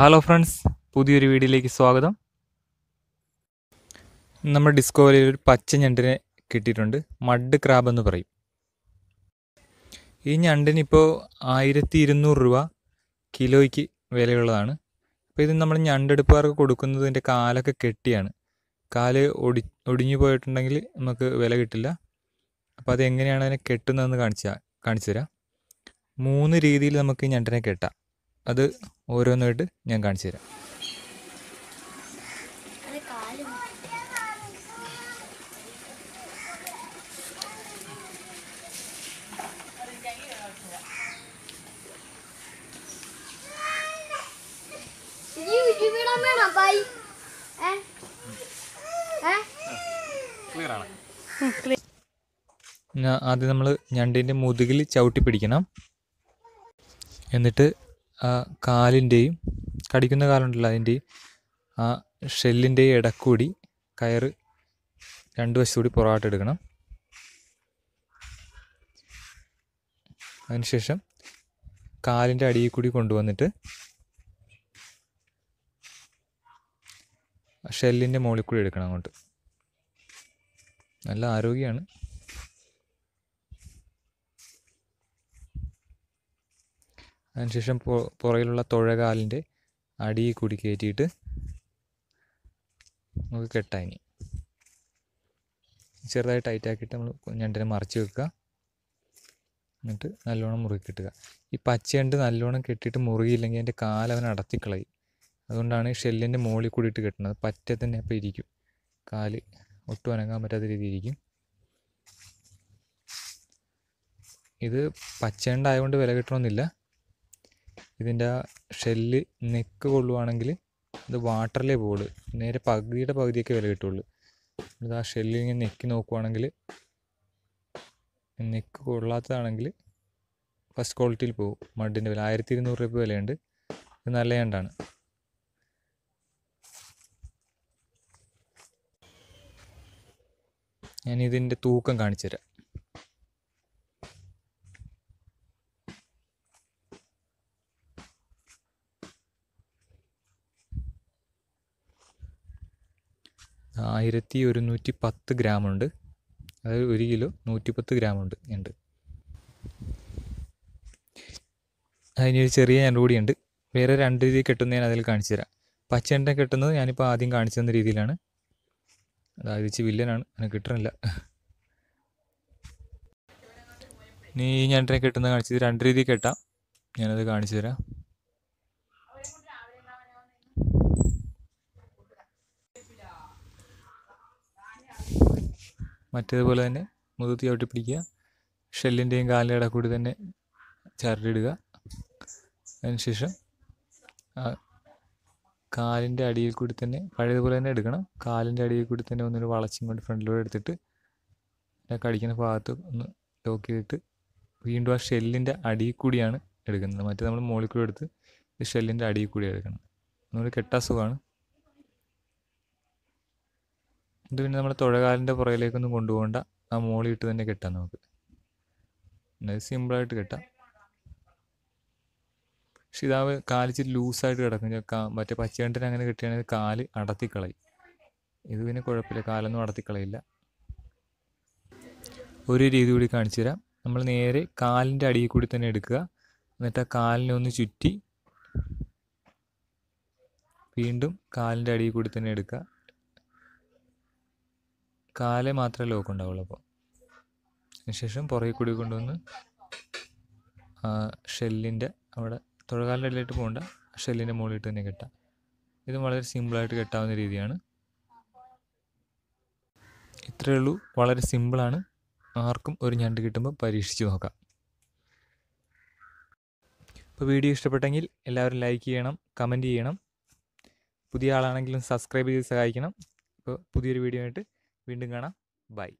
Hello friends പുതിയൊരു വീഡിയോയിലേക്ക് സ്വാഗതം. നമ്മൾ ഡിസ്കവറിയിൽ ഒരു പച്ച ഞണ്ടിനെ കിട്ടിയിട്ടുണ്ട്. മഡ് ക്രാബ് എന്ന് പറയും. ഈ ഞണ്ടിനിപ്പോൾ ആയിരത്തി ഇരുന്നൂറ് രൂപ കിലോയ്ക്ക് വിലയുള്ളതാണ്. അപ്പോൾ ഇത് നമ്മൾ ഞണ്ടെടുപ്പുകാർക്ക് കൊടുക്കുന്നത് ഇതിന്റെ കാലൊക്കെ കെട്ടിയാണ്. കാൽ ഒടി ഒടിഞ്ഞു പോയിട്ടുണ്ടെങ്കിൽ നമുക്ക് വില കിട്ടില്ല. അപ്പോൾ അത് എങ്ങനെയാണ് അതിനെ കെട്ടുന്നതെന്ന് കാണിച്ചാ കാണിച്ചു തരാം മൂന്ന് രീതിയിൽ നമുക്ക് ഞണ്ടിനെ കെട്ടാം. അത് ഓരോന്നായിട്ട് ഞാൻ കാണിച്ചു തരാം. ആദ്യം നമ്മൾ ഞണ്ടിന്റെ മുതുകിൽ ചവിട്ടി പിടിക്കണം. എന്നിട്ട് കാലിന്റെയും കടിക്കുന്ന കാലുണ്ടല്ലോ അതിന്റെയും ആ ഷെല്ലിന്റെയും ഇടക്കൂടി കയറ് രണ്ട് വശത്തുകൂടി പുറകോട്ട് എടുക്കണം. അതിനുശേഷം കാലിന്റെ അടിയിൽ കൂടി കൊണ്ടുവന്നിട്ട് ഷെല്ലിന്റെ മുകളിൽ കൂടി എടുക്കണം അങ്ങോട്ട്. നല്ല ആരോഗ്യമാണ്. അതിനുശേഷം പുറകിലുള്ള തുഴകാലിന്റെ അടി കൂടി കയറ്റിയിട്ട് നമുക്ക് കെട്ടാം ഇനി. ചെറുതായി ടൈറ്റ് ആക്കിയിട്ട് നമ്മൾ ഞണ്ടിനെ മറിച്ച് വെക്കുക. എന്നിട്ട് നല്ലോണം മുറുക്കി കെട്ടുക. ഈ പച്ചയണ്ട് നല്ലോണം കെട്ടിയിട്ട് മുറുകിയില്ലെങ്കിൽ അതിന്റെ കാലവൻ അടത്തിക്കളയി. അതുകൊണ്ടാണ് ഷെല്ലിന്റെ മുകളിൽ കൂടിയിട്ട് കെട്ടുന്നത്. പറ്റ തന്നെ അപ്പോൾ ഇരിക്കും. കാൽ ഒട്ടും അനങ്ങാൻ പറ്റാത്ത രീതിയിൽ ഇരിക്കും. ഇത് പച്ചയണ്ടായതുകൊണ്ട് വില കിട്ടണമെന്നില്ല. ഇതിന്റെ ആ ഷെല്ല് നെക്ക് കൊള്ളുവാണെങ്കിൽ ഇത് വാട്ടറിലേ പോകുള്ളൂ നേരെ പകുതിയുടെ പകുതിയൊക്കെ വില കിട്ടുള്ളൂ. ഇത് ആ ഷെല്ലിൽ ഇങ്ങനെ നെക്കി നോക്കുവാണെങ്കിൽ നെക്ക് കൊള്ളാത്തതാണെങ്കിൽ ഫസ്റ്റ് ക്വാളിറ്റിയിൽ പോകും മഡിന്റെ വില ആയിരത്തി ഇരുന്നൂറ് രൂപ വിലയുണ്ട്. ഇത് നല്ല ഏണ്ടാണ് ഞാൻ ഇതിന്റെ തൂക്കം കാണിച്ചു തരാം ആയിരത്തി ഒരുന്നൂറ്റി പത്ത് ഗ്രാമുണ്ട്. അതായത് ഒരു കിലോ നൂറ്റിപ്പത്ത് ഗ്രാമുണ്ട് ഉണ്ട് അതിന് ഒരു ചെറിയ ഞണ്ട് കൂടിയുണ്ട്. വേറെ രണ്ട് രീതിയിൽ കെട്ടുന്ന ഞാൻ അതിൽ കാണിച്ചു തരാം. പച്ചയണ്ട കെട്ടുന്നത് ഞാനിപ്പോൾ ആദ്യം കാണിച്ചു തന്ന രീതിയിലാണ്. അതായത് ഇച്ചിരി വില്ലനാണ്. അതിനെ കിട്ടണില്ല. നീ ഈ ഞണ്ടിനെ കെട്ടുന്ന കാണിച്ചത് രണ്ട് രീതി കെട്ടാം. ഞാനത് കാണിച്ചു തരാം. മറ്റേതുപോലെ തന്നെ മുതുകുത്തി ചവിട്ടി പിടിക്കുക. ഷെല്ലിന്റെയും കാലിന്റെ കൂടി തന്നെ ചരടിടുക. അതിനുശേഷം കാലിന്റെ അടിയിൽ കൂടി തന്നെ പഴയതുപോലെ തന്നെ എടുക്കണം. കാലിന്റെ അടിയിൽ കൂടി തന്നെ ഒന്നൊരു വളച്ചും കൊണ്ട് ഫ്രണ്ടിലൂടെ എടുത്തിട്ട് കടിക്കുന്ന ഭാഗത്ത് ഒന്ന് ലോക്ക് ചെയ്തിട്ട് വീണ്ടും ആ ഷെല്ലിന്റെ അടിയിൽ കൂടിയാണ് എടുക്കുന്നത്. മറ്റേ നമ്മൾ മുകളിൽ കൂടി എടുത്ത് ഷെല്ലിന്റെ അടിയിൽ കൂടി എടുക്കണം ഒന്നുകൂടി കെട്ടാൻ ഇത് പിന്നെ നമ്മൾ തുഴകാലിന്റെ പുറകിലേക്കൊന്നും കൊണ്ടുപോകണ്ട. ആ മോളി ഇട്ട് തന്നെ കെട്ടാം നമുക്ക്. അത് സിമ്പിളായിട്ട് കെട്ടാം. പക്ഷെ ഇതാവ് കാലിച്ച് ലൂസായിട്ട് കിടക്കും. മറ്റേ പച്ചയണ്ടിന് അങ്ങനെ കെട്ടിയാണെങ്കിൽ കാൽ അടത്തിക്കളയും. ഇത് പിന്നെ കുഴപ്പമില്ല. കാലൊന്നും അടത്തിക്കളയില്ല. ഒരു രീതി കൂടി കാണിച്ചു തരാം. നമ്മൾ നേരെ കാലിന്റെ അടിയിൽ കൂടി തന്നെ എടുക്കുക. എന്നിട്ട് ആ കാലിനെ ഒന്ന് ചുറ്റി വീണ്ടും കാലിന്റെ അടിയിൽ കൂടി തന്നെ എടുക്കുക. കാലേ മാത്രമേ ലോക്ക് ഉണ്ടാവുള്ളൂ അപ്പോൾ. അതിനുശേഷം പുറകെ കൂടി കൊണ്ടുവന്ന് ഷെല്ലിന്റെ അവിടെ തുഴകാലിന്റെ ഇടയിലേക്ക് പോകണ്ട ഷെല്ലിന്റെ മുകളിലിട്ട് തന്നെ കെട്ടാം. ഇതും വളരെ സിമ്പിളായിട്ട് കെട്ടാവുന്ന രീതിയാണ്. ഇത്രയേ ഉള്ളൂ. വളരെ സിമ്പിളാണ്. ആർക്കും ഒരു ഞണ്ട് കിട്ടുമ്പോൾ പരീക്ഷിച്ച് നോക്കാം. ഇപ്പോൾ വീഡിയോ ഇഷ്ടപ്പെട്ടെങ്കിൽ എല്ലാവരും ലൈക്ക് ചെയ്യണം കമന്റ് ചെയ്യണം. പുതിയ ആളാണെങ്കിലും സബ്സ്ക്രൈബ് ചെയ്ത് സഹായിക്കണം. ഇപ്പോൾ പുതിയൊരു വീഡിയോ ആയിട്ട് വീണ്ടും കാണാം. ബൈ.